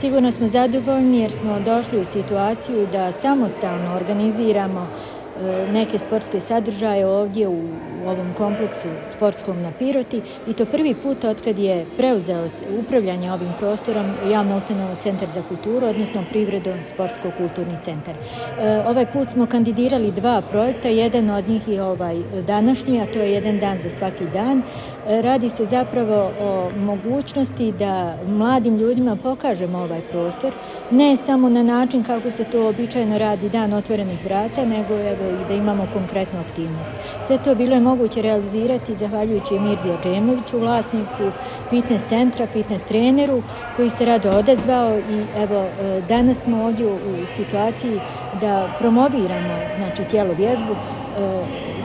Sigurno smo zadovoljni jer smo došli u situaciju da samostalno organiziramo e, neke sportske sadržaje ovdje u, ovom kompleksu sportskom na Piroti i to prvi put otkad je preuzeo upravljanje ovim prostorom javno ustanova Centar za kulturu, odnosno Privredo sportsko-kulturni centar. E, ovaj put smo kandidirali dva projekta, jedan od njih je ovaj današnji, a to je jedan dan za svaki dan. E, radi se zapravo o mogućnosti da mladim ljudima pokažemo ovaj prostor, ne samo na način kako se to običajno radi dan otvorenih vrata, nego evo i da imamo konkretnu aktivnost. Sve to bilo je moguće realizirati zahvaljujući Mirzi Džemoviću, vlasniku fitness centra, fitness treneru, koji se rado odazvao i evo e, danas smo ovdje u situaciji da promoviramo znači, tijelo vježbu e,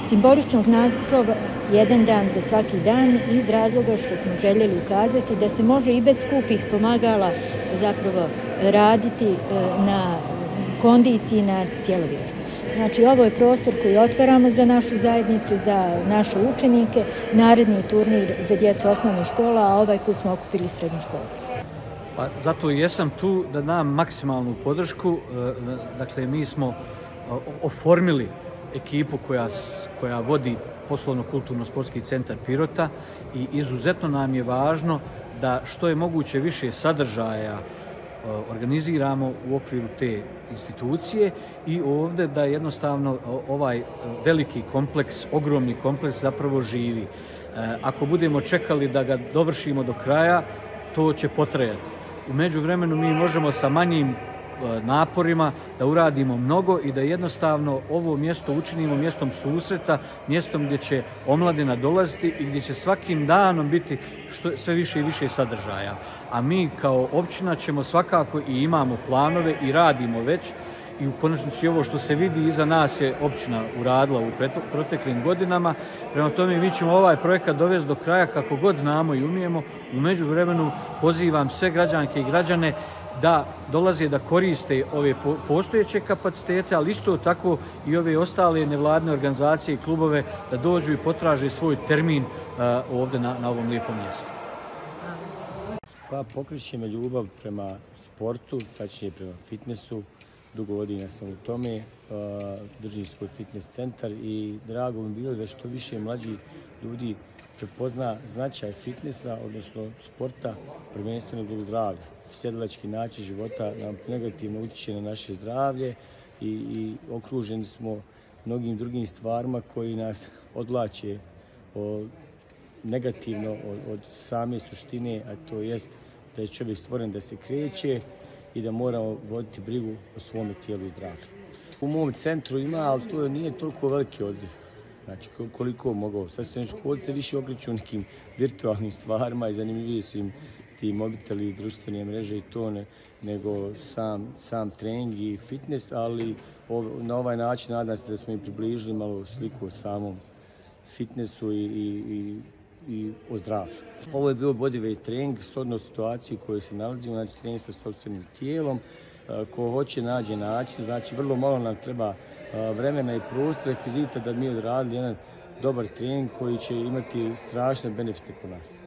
simboličnog naslova jedan dan za svaki dan iz razloga što smo željeli ukazati da se može i bez skupih pomagala zapravo raditi e, na kondiciji na cijelo vježbu. Znači, ovo je prostor koji otvaramo za našu zajednicu, za naše učenike, naredni turnir za djecu osnovne škola, a ovaj put smo okupili srednju školicu. Pa, zato jesam tu da dam maksimalnu podršku. E, dakle, mi smo e, oformili ekipu koja, koja vodi poslovno-kulturno-sportski centar Pirota i izuzetno nam je važno da što je moguće više sadržaja Eh, organiziramo u okviru te institucije i ovde da jednostavno eh, ovaj eh, veliki kompleks, ogromni kompleks zapravo živi. Ako budemo čekali da ga dovršimo do kraja, to će potrajati. U međuvremenu mi možemo sa manjim E, naporima da uradimo mnogo i da jednostavno ovo mjesto učinimo mjestom susreta, mjestom gdje će omladina dolaziti i gdje će svakim danom biti što, sve više i više sadržaja. A mi kao općina ćemo svakako i imamo planove i radimo već i u konačnici ovo što se vidi iza nas je općina uradila u proteklim godinama. Prema tome mi ćemo ovaj projekat dovesti do kraja kako god znamo i umijemo. U međuvremenu pozivam sve građanke i građane da dolaze da koriste ove postojeće kapacitete, ali isto tako i ove ostale nevladne organizacije i klubove da dođu i potraže svoj termin eh, uh, ovdje na, na ovom lijepom mjestu. Pa pokriće me ljubav prema sportu, tačnije prema fitnessu. Dugo godina sam u tome, uh, držim svoj fitness centar i drago mi bilo da što više mlađi ljudi prepozna značaj fitnessa, odnosno sporta, prvenstveno zbog zdravlja. Sjedlački način života nam negativno utječe na naše zdravlje i, i okruženi smo mnogim drugim stvarima koji nas odlače o, negativno od, od same suštine, a to jest da je čovjek stvoren da se kreće i da moramo voditi brigu o svome tijelu i zdravlju. U mom centru ima, ali to nije toliko veliki odziv. Znači, koliko mogu. Sad se školce više okreću nekim virtualnim stvarima i zanimljivije su im ti mobiteli, društvene mreže i to ne, nego sam, sam trening i fitness, ali ov, na ovaj način nadam se da smo im približili malo sliku o samom fitnessu i, i, i, i o zdravlju. Ovo je bio bodyweight trening s situaciji u kojoj se nalazimo, znači trening sa sobstvenim tijelom. E, ko hoće nađe način, znači vrlo malo nam treba e, vremena i prostora, rekvizita da mi odradili jedan dobar trening koji će imati strašne benefite po nas.